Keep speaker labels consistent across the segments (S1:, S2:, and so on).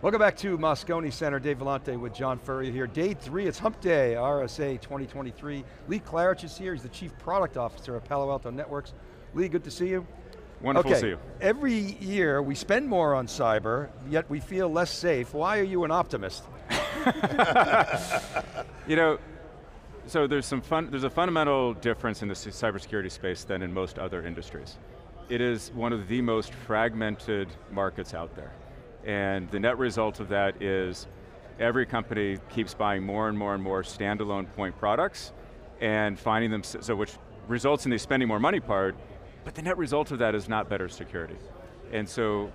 S1: Welcome back to Moscone Center. Dave Vellante with John Furrier here. Day three, it's Hump Day, RSA 2023. Lee Klarich is here, he's the Chief Product Officer of Palo Alto Networks. Lee, good to see you.
S2: Wonderful
S1: okay.
S2: to see you.
S1: Every year, we spend more on cyber, yet we feel less safe. Why are you an optimist?
S2: you know, so there's some fun, there's a fundamental difference in the cybersecurity space than in most other industries. It is one of the most fragmented markets out there. And the net result of that is every company keeps buying more and more and more standalone point products and finding them, so which results in the spending more money part, but the net result of that is not better security. And so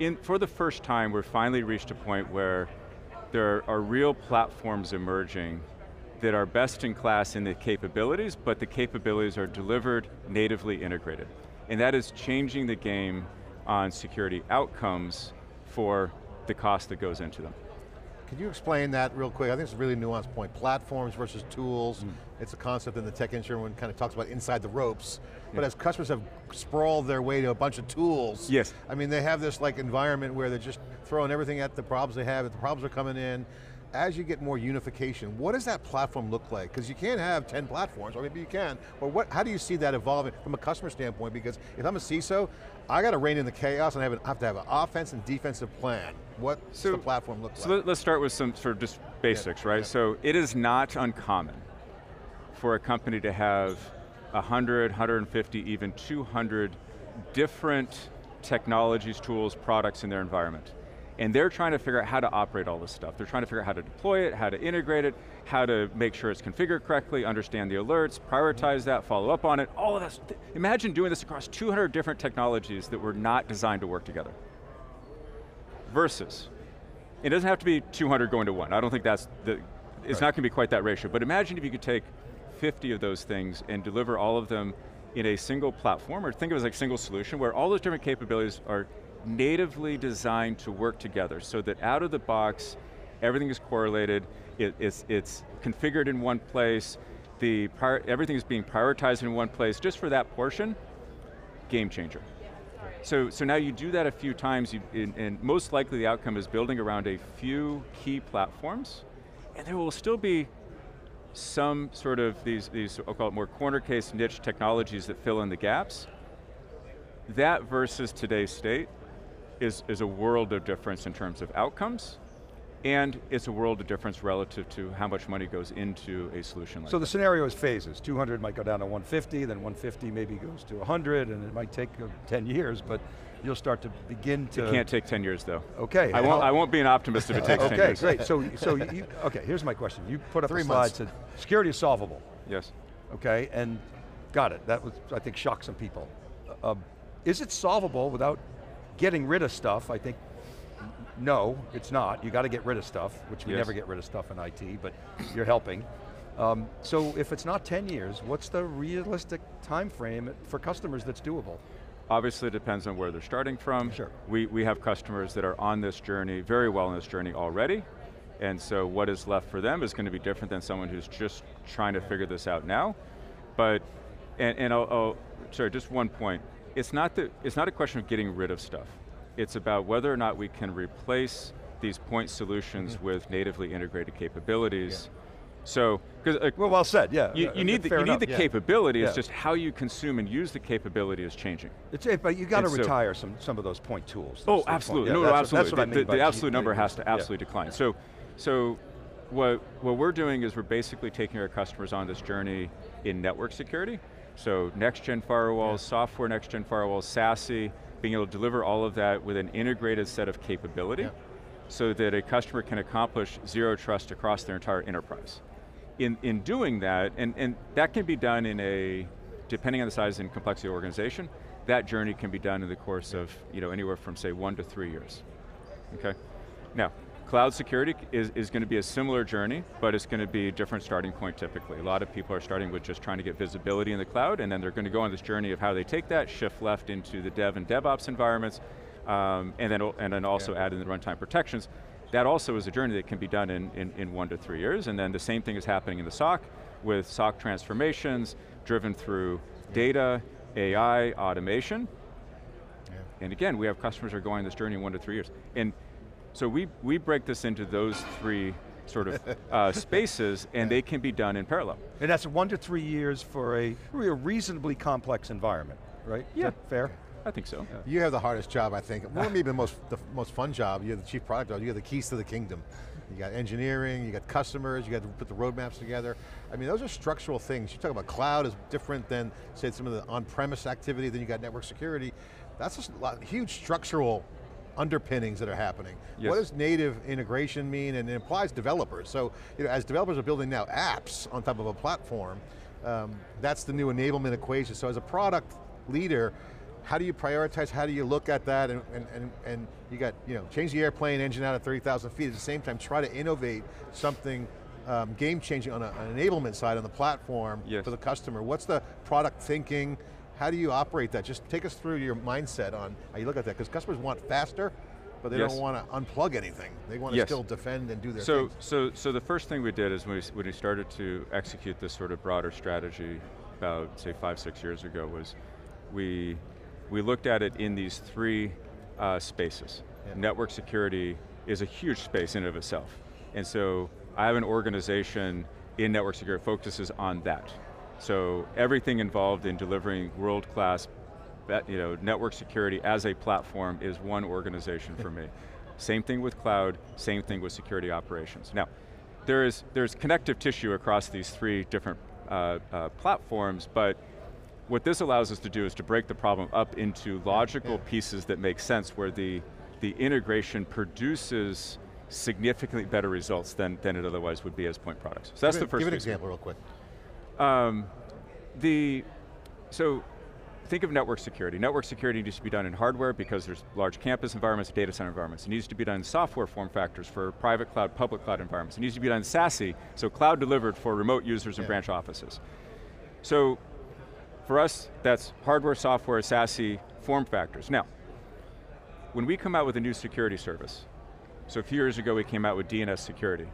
S2: in, for the first time, we've finally reached a point where there are real platforms emerging that are best in class in the capabilities, but the capabilities are delivered natively integrated. And that is changing the game on security outcomes for the cost that goes into them.
S3: Can you explain that real quick? I think it's a really nuanced point. Platforms versus tools. Mm. It's a concept in the tech industry when kind of talks about inside the ropes. Yeah. But as customers have sprawled their way to a bunch of tools,
S2: yes.
S3: I mean, they have this like environment where they're just throwing everything at the problems they have, if the problems are coming in, as you get more unification, what does that platform look like? Because you can't have 10 platforms, or maybe you can, but what, how do you see that evolving from a customer standpoint? Because if I'm a CISO, I got to rein in the chaos and I have, an, I have to have an offense and defensive plan. What so, the platform look
S2: so
S3: like?
S2: So let's start with some sort of just basics, yeah, right? Yeah. So it is not uncommon for a company to have 100, 150, even 200 different technologies, tools, products in their environment. And they're trying to figure out how to operate all this stuff. They're trying to figure out how to deploy it, how to integrate it, how to make sure it's configured correctly, understand the alerts, prioritize that, follow up on it, all of that. Imagine doing this across 200 different technologies that were not designed to work together. Versus, it doesn't have to be 200 going to one. I don't think that's, the, it's right. not going to be quite that ratio, but imagine if you could take 50 of those things and deliver all of them in a single platform, or think of it as like a single solution, where all those different capabilities are natively designed to work together so that out of the box, everything is correlated, it, it's, it's configured in one place, the everything is being prioritized in one place, just for that portion, game changer. So, so now you do that a few times, you, and, and most likely the outcome is building around a few key platforms, and there will still be some sort of these, these I'll call it more corner case niche technologies that fill in the gaps. That versus today's state is, is a world of difference in terms of outcomes, and it's a world of difference relative to how much money goes into a solution like
S1: So
S2: that.
S1: the scenario is phases. 200 might go down to 150, then 150 maybe goes to 100, and it might take uh, 10 years, but you'll start to begin to...
S2: It can't take 10 years though.
S1: Okay.
S2: I won't, I won't be an optimist if it takes
S1: okay,
S2: 10 years.
S1: Okay, great. So, so you, okay, here's my question. You put up
S3: Three
S1: a slide that said, security is solvable.
S2: Yes.
S1: Okay, and got it. That was, I think, shocked some people. Uh, is it solvable without getting rid of stuff, I think, no, it's not. You got to get rid of stuff, which we yes. never get rid of stuff in IT, but you're helping. Um, so if it's not 10 years, what's the realistic time frame for customers that's doable?
S2: Obviously it depends on where they're starting from.
S1: Sure.
S2: We, we have customers that are on this journey, very well on this journey already, and so what is left for them is going to be different than someone who's just trying to figure this out now. But, and, and I'll, I'll sorry, just one point it's not, the, it's not a question of getting rid of stuff. It's about whether or not we can replace these point solutions mm -hmm. with natively integrated capabilities. Yeah. So, because uh,
S1: well, well said. Yeah,
S2: you, you need the, you need the yeah. capability. Yeah. It's just how you consume and use the capability is changing.
S1: It's it, but you got to retire so, some some of those point tools.
S2: Oh, absolutely. no, no, absolutely. What, the, I mean the, the absolute number has to absolutely decline. So, so what what we're doing is we're basically taking our customers on this journey in network security. So next-gen firewalls, yeah. software next-gen firewalls, SASE, being able to deliver all of that with an integrated set of capability yeah. so that a customer can accomplish zero trust across their entire enterprise. In, in doing that, and, and that can be done in a, depending on the size and complexity of the organization, that journey can be done in the course of you know, anywhere from say one to three years. Okay? Now, Cloud security is, is going to be a similar journey, but it's going to be a different starting point typically. A lot of people are starting with just trying to get visibility in the cloud, and then they're going to go on this journey of how they take that, shift left into the dev and DevOps environments, um, and, then, and then also yeah. add in the runtime protections. That also is a journey that can be done in, in, in one to three years, and then the same thing is happening in the SOC, with SOC transformations, driven through data, AI, automation, and again, we have customers who are going this journey in one to three years. And So we, we break this into those three sort of uh, spaces, and they can be done in parallel.
S1: And that's one to three years for a, a reasonably complex environment, right?
S2: Yeah.
S1: fair?
S2: I think so.
S3: Yeah. You have the hardest job, I think. Well, maybe the most, the most fun job. You're the chief product officer. You have the keys to the kingdom. You got engineering, you got customers, you got to put the roadmaps together. I mean, those are structural things. You talk about cloud is different than, say, some of the on-premise activity, then you got network security. That's a lot, huge structural underpinnings that are happening. Yes. What does native integration mean? And it implies developers. So, you know, as developers are building now apps on top of a platform, um, that's the new enablement equation. So as a product leader, how do you prioritize, how do you look at that, and, and, and, and you got, you know, change the airplane engine out at 30,000 feet, at the same time try to innovate something um, game changing on a, an enablement side on the platform yes. for the customer. What's the product thinking? How do you operate that? Just take us through your mindset on how you look at that, because customers want faster, but they yes. don't want to unplug anything. They want to yes. still defend and do their
S2: so,
S3: things.
S2: So, so the first thing we did is when we, when we started to execute this sort of broader strategy about, say, five, six years ago was we we looked at it in these three uh, spaces. Yeah. Network security is a huge space in and of itself. And so I have an organization in network security focuses on that. So everything involved in delivering world-class you know, network security as a platform is one organization for me. Same thing with cloud, same thing with security operations. Now, there is, there's connective tissue across these three different uh, uh, platforms, but what this allows us to do is to break the problem up into logical yeah. pieces that make sense where the, the integration produces significantly better results than, than it otherwise would be as point products. So that's
S3: give
S2: the first
S3: Give an example real quick.
S2: Um, the, so think of network security. Network security needs to be done in hardware because there's large campus environments, data center environments. It needs to be done in software form factors for private cloud, public cloud environments. It needs to be done in SASE, so cloud delivered for remote users and branch offices. So for us, that's hardware, software, SASE, form factors. Now, when we come out with a new security service, so a few years ago we came out with DNS security.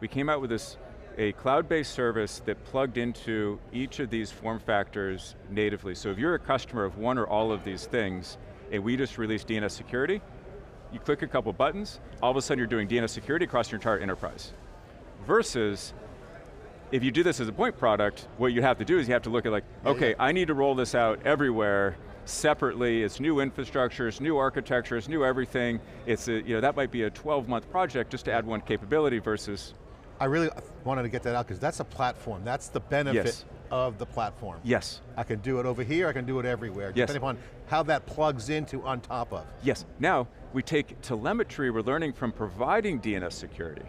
S2: We came out with this, a cloud-based service that plugged into each of these form factors natively. So if you're a customer of one or all of these things, and we just released DNS security, you click a couple buttons, all of a sudden you're doing DNS security across your entire enterprise. Versus, if you do this as a point product, what you have to do is you have to look at like, yeah, okay, yeah. I need to roll this out everywhere separately, it's new infrastructure, it's new architecture, it's new everything. It's a, you know, that might be a 12 month project just to add one capability versus.
S3: I really wanted to get that out because that's a platform, that's the benefit yes. of the platform.
S2: Yes.
S3: I can do it over here, I can do it everywhere, yes. depending upon how that plugs into on top of.
S2: Yes, now we take telemetry we're learning from providing DNS security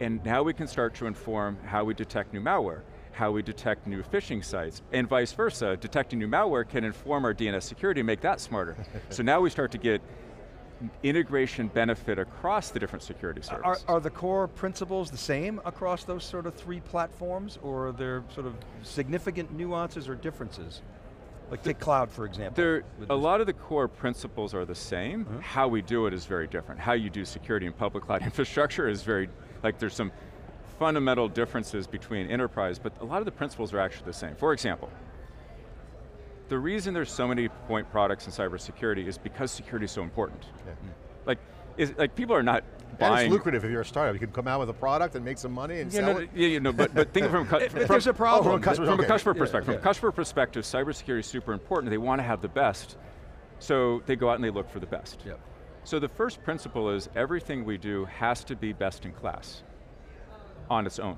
S2: and now we can start to inform how we detect new malware, how we detect new phishing sites, and vice versa. Detecting new malware can inform our DNS security and make that smarter. so now we start to get integration benefit across the different security services.
S1: Are, are, the core principles the same across those sort of three platforms, or are there sort of significant nuances or differences? Like take cloud, for example.
S2: There, a lot of the core principles are the same. Uh -huh. How we do it is very different. How you do security in public cloud infrastructure is very like there's some fundamental differences between enterprise, but a lot of the principles are actually the same. For example, the reason there's so many point products in cybersecurity is because security is so important. Yeah. Like, is, like people are not buying.
S3: And it's lucrative if you're a startup. You can come out with a product and make some money and
S2: yeah,
S3: sell
S2: no,
S3: it.
S2: Yeah, you know, but, but think from, from,
S1: there's a problem.
S2: Oh, from,
S1: a customer,
S2: from
S1: okay.
S2: a customer perspective. Yeah, from a customer perspective, cybersecurity is super important. They want to have the best. So they go out and they look for the best.
S1: Yep.
S2: So the first principle is everything we do has to be best in class on its own.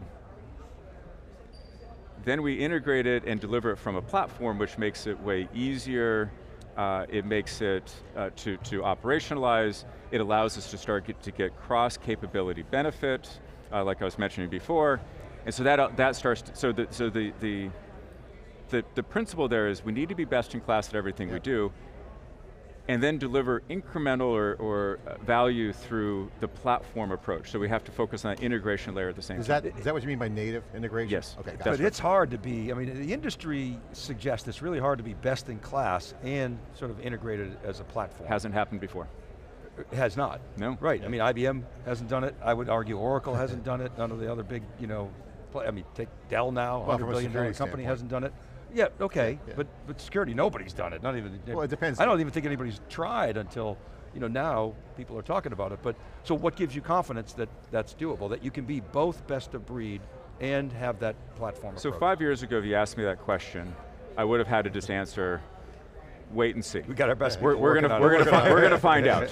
S2: Then we integrate it and deliver it from a platform which makes it way easier, uh, it makes it uh, to, to operationalize, it allows us to start get, to get cross-capability benefit, uh, like I was mentioning before, and so that, uh, that starts, to, so, the, so the, the, the, the principle there is we need to be best in class at everything we do, and then deliver incremental or, or, uh, value through the platform approach. So we have to focus on that integration layer at the same
S3: is
S2: time.
S3: That, is that what you mean by native integration?
S2: Yes.
S3: Okay,
S1: but right. it's hard to be, I mean, the industry suggests it's really hard to be best in class and sort of integrated as a platform.
S2: Hasn't happened before.
S1: It has not.
S2: No.
S1: Right, yeah. I mean, IBM hasn't done it. I would argue Oracle hasn't done it. None of the other big, you know, I mean, take Dell now, well, $100 billion company standpoint. hasn't done it. Yeah, okay, yeah, yeah. but but security, nobody's done it. Not even.
S3: Well, it depends.
S1: I don't even think anybody's tried until you know, now people are talking about it, but so what gives you confidence that that's doable, that you can be both best of breed and have that platform
S2: So
S1: approach?
S2: five years ago, if you asked me that question, I would have had to just answer, wait and see.
S1: We got our best
S2: We're, we're going to we're going to we're going to find out.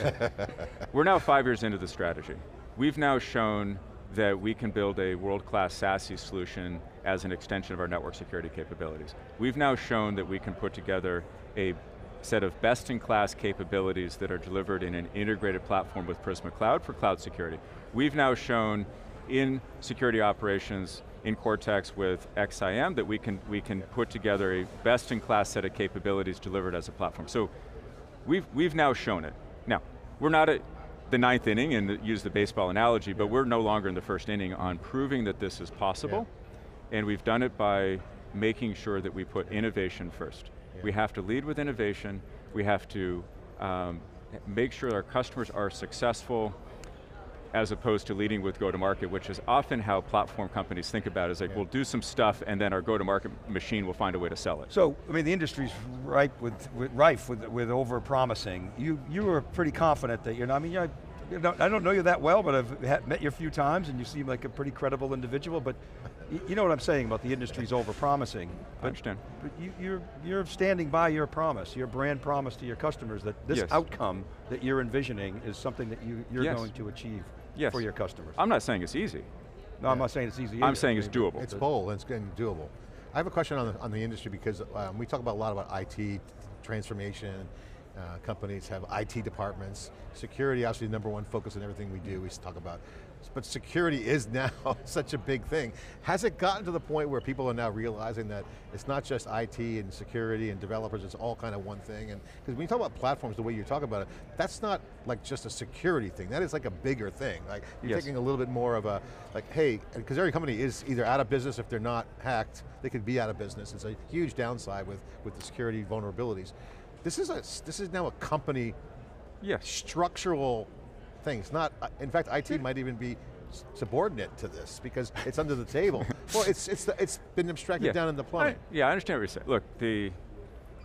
S2: we're now five years into the strategy. We've now shown that we can build a world-class SASE solution as an extension of our network security capabilities. We've now shown that we can put together a set of best-in-class capabilities that are delivered in an integrated platform with Prisma Cloud for cloud security. We've now shown in security operations in Cortex with XSIAM that we can, we can put together a best-in-class set of capabilities delivered as a platform. So we've, we've now shown it. Now, we're not at the ninth inning, and use the baseball analogy, but we're no longer in the first inning on proving that this is possible, yeah. and we've done it by making sure that we put innovation first. Yeah. We have to lead with innovation, we have to um, make sure our customers are successful, as opposed to leading with go-to-market, which is often how platform companies think about it, is like, yeah. we'll do some stuff and then our go-to-market machine will find a way to sell it.
S1: So, I mean, the industry's ripe with, with rife with, with over-promising. You, you were pretty confident that you're not, I mean, I don't know you that well, but I've met you a few times and you seem like a pretty credible individual, but you know what I'm saying about the industry's over-promising.
S2: I understand.
S1: But you, you're, you're standing by your promise, your brand promise to your customers that this
S2: yes.
S1: outcome that you're envisioning is something that you, you're
S2: yes.
S1: going to achieve
S2: yes.
S1: for your customers.
S2: I'm not saying it's easy.
S1: No, yeah. I'm not saying it's easy. Either.
S2: I'm saying it's doable.
S3: It's bold, it's getting doable. I have a question on the, on the industry because um, we talk about a lot about IT transformation, uh, companies have IT departments. Security, obviously the number one focus in everything we do, we talk about but security is now such a big thing. Has it gotten to the point where people are now realizing that it's not just IT and security and developers, it's all kind of one thing? And Because when you talk about platforms the way you're talking about it, that's not like just a security thing, that is like a bigger thing. Like you're yes. taking a little bit more of a, like hey, because every company is either out of business if they're not hacked, they could be out of business. It's a huge downside with, with the security vulnerabilities. This is, a, this is now a company
S2: yes.
S3: structural things. Not, in fact, IT might even be subordinate to this because it's under the table. well, it's, it's, the, it's been abstracted
S2: yeah.
S3: down in the plumbing.
S2: I, yeah, I understand what you're saying. Look, the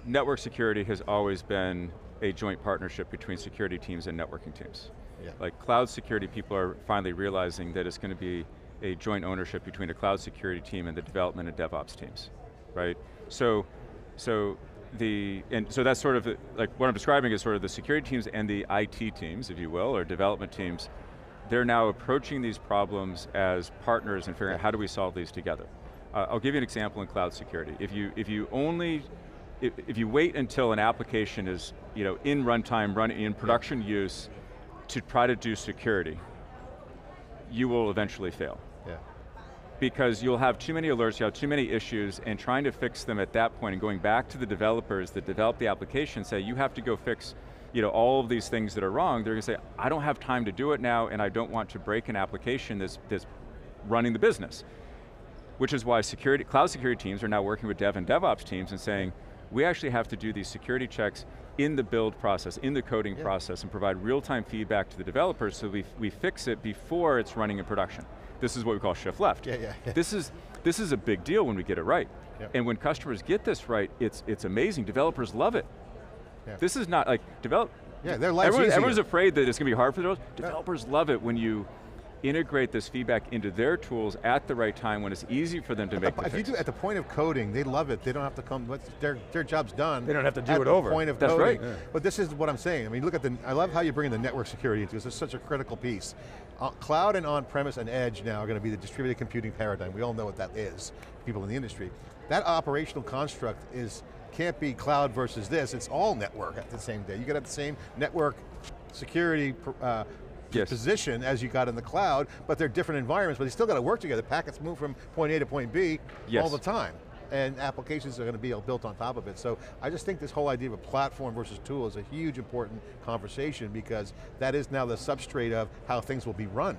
S2: network security has always been a joint partnership between security teams and networking teams.
S3: Yeah.
S2: Like cloud security people are finally realizing that it's going to be a joint ownership between a cloud security team and the development and DevOps teams, right? So, so the, and so that's sort of, like what I'm describing is sort of the security teams and the IT teams, if you will, or development teams, they're now approaching these problems as partners and figuring out how do we solve these together. Uh, I'll give you an example in cloud security. If you, if you only, if, if you wait until an application is you know, in runtime, running in production use to try to do security, you will eventually fail because you'll have too many alerts, you have too many issues, and trying to fix them at that point and going back to the developers that develop the application, say you have to go fix you know, all of these things that are wrong, they're going to say, I don't have time to do it now and I don't want to break an application that's, that's running the business. Which is why security, cloud security teams are now working with dev and DevOps teams and saying, we actually have to do these security checks in the build process, in the coding yeah. process, and provide real-time feedback to the developers so we, we fix it before it's running in production. This is what we call shift left.
S3: Yeah, yeah, yeah.
S2: This is this is a big deal when we get it right.
S3: Yeah.
S2: And when customers get this right, it's it's amazing. Developers love it. This is not like develop.
S3: Yeah, their life's
S2: everyone, Everyone's afraid that it's going to be hard for those. Developers love it when you integrate this feedback into their tools at the right time when it's easy for them to
S3: at
S2: make
S3: the,
S2: the
S3: If fixes. you do at the point of coding, they love it. They don't have to come, their, their job's done.
S1: They don't have to do
S3: at
S1: it
S3: the
S1: over.
S3: point of coding.
S2: That's
S3: coding.
S2: right. Yeah.
S3: But this is what I'm saying. I mean, look at the, I love how you bring in the network security into this. It's such a critical piece. Uh, cloud and on-premise and edge now are going to be the distributed computing paradigm. We all know what that is, people in the industry. That operational construct is can't be cloud versus this, it's all network at the same day. You got to have the same network security uh, yes. position as you got in the cloud, but they're different environments, but they still got to work together. Packets move from point A to point B
S2: yes.
S3: all the time. And applications are going to be built on top of it. So I just think this whole idea of a platform versus tool is a huge important conversation because that is now the substrate of how things will be run.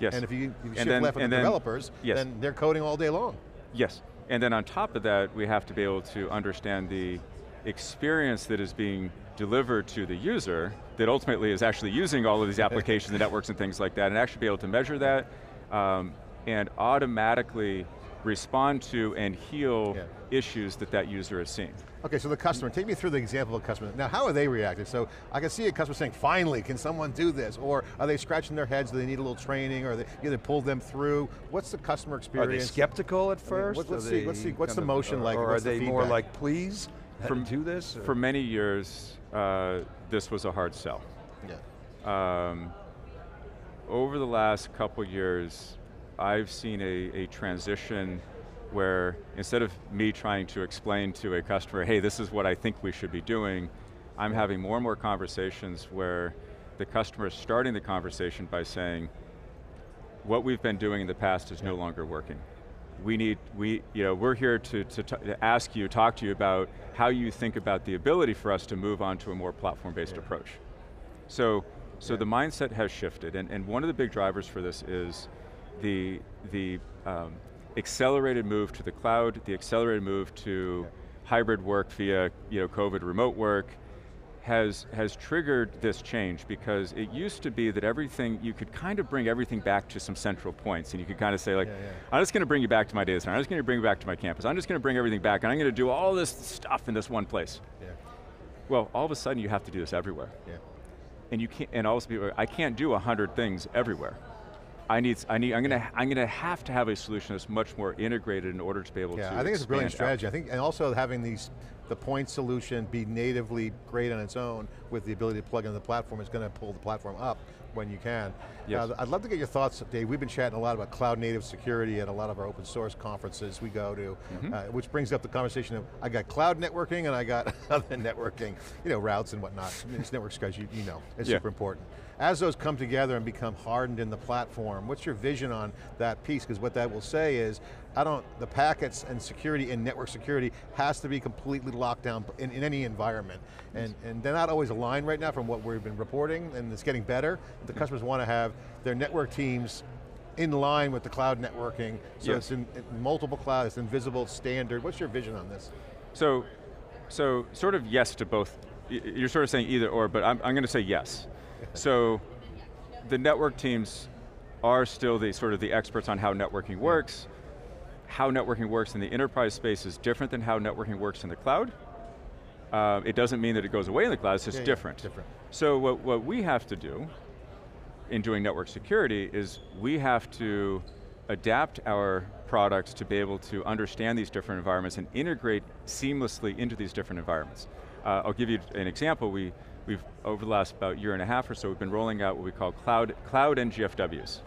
S2: Yes.
S3: And if you, if you shift then, left with the then, developers,
S2: yes.
S3: then they're coding all day long.
S2: Yes, and then on top of that, we have to be able to understand the experience that is being delivered to the user that ultimately is actually using all of these applications and networks and things like that, and actually be able to measure that um, and automatically respond to and heal yeah. issues that that user is seeing.
S3: Okay, so the customer, take me through the example of a customer. Now, how are they reacting? So I can see a customer saying, finally, can someone do this? Or are they scratching their heads, do they need a little training, or they either pull them through? What's the customer experience?
S1: Are they skeptical at first?
S3: I mean, what, let's, see, let's see, what's the motion
S1: of,
S3: like?
S1: Or are
S3: they
S1: the more like, please,
S2: for,
S1: do this? Or?
S2: For many years, uh, this was a hard sell.
S3: Yeah. Um,
S2: over the last couple years, I've seen a, a transition where instead of me trying to explain to a customer, hey, this is what I think we should be doing, I'm having more and more conversations where the customer is starting the conversation by saying, what we've been doing in the past is no longer working. We need, we, you know, we're here to, to, to ask you, talk to you about how you think about the ability for us to move on to a more platform-based yeah. approach. So, so yeah. the mindset has shifted, and, and one of the big drivers for this is the, the um, accelerated move to the cloud, the accelerated move to hybrid work via you know, COVID remote work, has, has triggered this change because it used to be that everything, you could kind of bring everything back to some central points and you could kind of say like, yeah, yeah. I'm just going to bring you back to my data center, I'm just going to bring you back to my campus, I'm just going to bring everything back and I'm going to do all this stuff in this one place. Yeah. Well, all of a sudden you have to do this everywhere.
S3: Yeah.
S2: And you can't, and also I can't do a hundred things everywhere. I need, I need, I'm going to, I'm going to have to have a solution that's much more integrated in order to be able to.
S3: yeah,
S2: to
S3: I think it's a brilliant strategy.
S2: Out.
S3: I think, and also having these, the point solution be natively great on its own with the ability to plug into the platform is going to pull the platform up when you can.
S2: Yes.
S3: Uh, I'd love to get your thoughts, Dave. We've been chatting a lot about cloud native security at a lot of our open source conferences we go to, mm -hmm. uh, which brings up the conversation of, I got cloud networking and I got other networking, you know, routes and whatnot. It's network guys, you, you know, it's yeah. super important. As those come together and become hardened in the platform, what's your vision on that piece? Because what that will say is, I don't, the packets and security and network security has to be completely locked down in, in any environment. And, and they're not always aligned right now from what we've been reporting, and it's getting better. The customers want to have their network teams in line with the cloud networking, so yes. it's in, in multiple clouds, it's invisible, standard. What's your vision on this?
S2: So, so sort of yes to both. You're sort of saying either or, but I'm, I'm going to say yes. So, the network teams are still the sort of the experts on how networking works, how networking works in the enterprise space is different than how networking works in the cloud. Uh, it doesn't mean that it goes away in the cloud, it's just yeah, different.
S3: Yeah, different.
S2: So what, what we have to do in doing network security is we have to adapt our products to be able to understand these different environments and integrate seamlessly into these different environments. Uh, I'll give you an example. We, we've, over the last about year and a half or so, we've been rolling out what we call cloud, cloud NGFWs.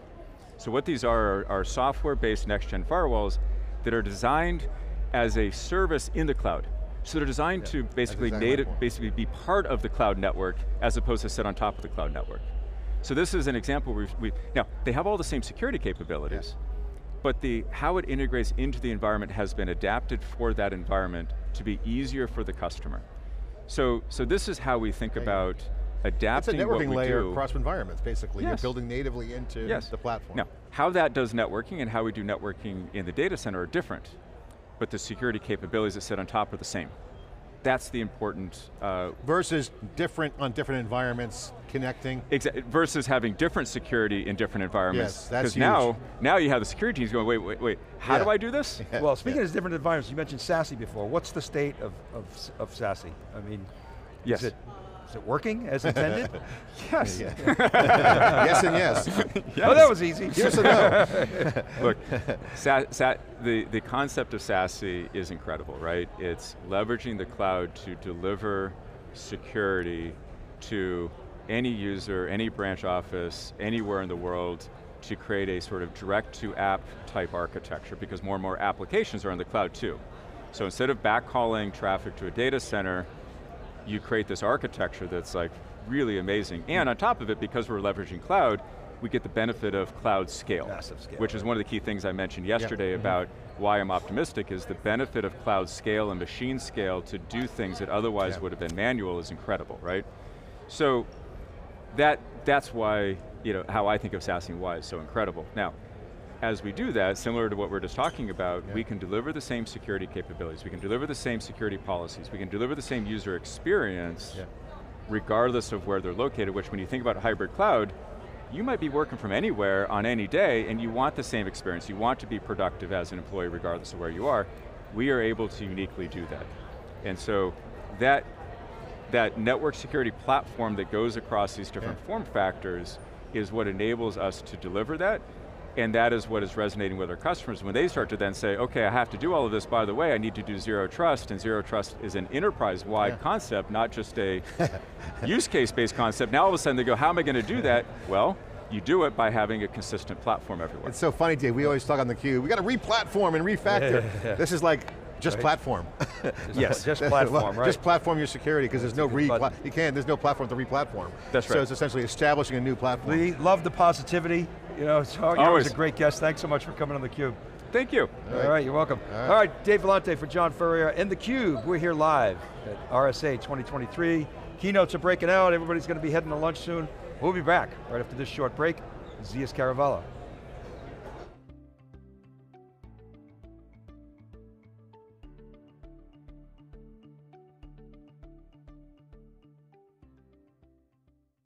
S2: So what these are are, are software-based next-gen firewalls that are designed as a service in the cloud. So they're designed yeah, to basically exactly native, basically be part of the cloud network as opposed to sit on top of the cloud network. So this is an example where we, now they have all the same security capabilities, yeah. but the how it integrates into the environment has been adapted for that environment to be easier for the customer. So, so this is how we think about adapting
S3: It's a networking layer
S2: do.
S3: across environments, basically. Yes. You're building natively into
S2: yes.
S3: the platform.
S2: Now, how that does networking and how we do networking in the data center are different, but the security capabilities that sit on top are the same. That's the important... Uh,
S3: versus different on different environments, connecting.
S2: Exactly, versus having different security in different environments.
S3: Yes, that's
S2: Because now, now you have the security teams going, wait, wait, wait, how yeah. do I do this?
S1: Yeah. Well, speaking yeah. of different environments, you mentioned SASE before. What's the state of, of, of SASE? I mean,
S2: yes.
S1: Is it is it working as intended?
S2: yes.
S3: yes and yes.
S1: yes. Oh, that was easy.
S3: Yes and no.
S2: Look, sa sa the, the concept of SASE is incredible, right? It's leveraging the cloud to deliver security to any user, any branch office, anywhere in the world to create a sort of direct to app type architecture because more and more applications are in the cloud too. So instead of backhauling traffic to a data center, you create this architecture that's like really amazing. And on top of it, because we're leveraging cloud, we get the benefit of cloud scale.
S1: Massive scale.
S2: Which is one of the key things I mentioned yesterday yeah. about mm-hmm. why I'm optimistic is the benefit of cloud scale and machine scale to do things that otherwise yeah. would have been manual is incredible, right? So that that's why, you know, how I think of SASE and why it's so incredible. Now, as we do that, similar to what we're just talking about, yeah. we can deliver the same security capabilities, we can deliver the same security policies, we can deliver the same user experience, yeah. regardless of where they're located, which when you think about hybrid cloud, you might be working from anywhere on any day and you want the same experience. You want to be productive as an employee regardless of where you are. We are able to uniquely do that. And so that, that network security platform that goes across these different yeah. form factors is what enables us to deliver that and that is what is resonating with our customers. When they start to then say, okay, I have to do all of this, by the way, I need to do zero trust, and zero trust is an enterprise-wide yeah. concept, not just a use case-based concept. Now all of a sudden they go, how am I going to do that? Well, you do it by having a consistent platform everywhere.
S3: It's so funny, Dave, we always talk on the cube, we got to re-platform and refactor. this is like, just right. platform.
S1: just yes, just platform, right.
S3: Just platform your security because there's no re, you can't, there's no platform to re-platform.
S2: That's right.
S3: So it's essentially establishing a new platform.
S1: We love the positivity. You know, so you're always. always a great guest. Thanks so much for coming on theCUBE.
S2: Thank you.
S1: All right, All right you're welcome. All right. All right, Dave Vellante for John Furrier and theCUBE. We're here live at RSA 2023. Keynotes are breaking out, everybody's going to be heading to lunch soon. We'll be back right after this short break. Zeus Kerravala.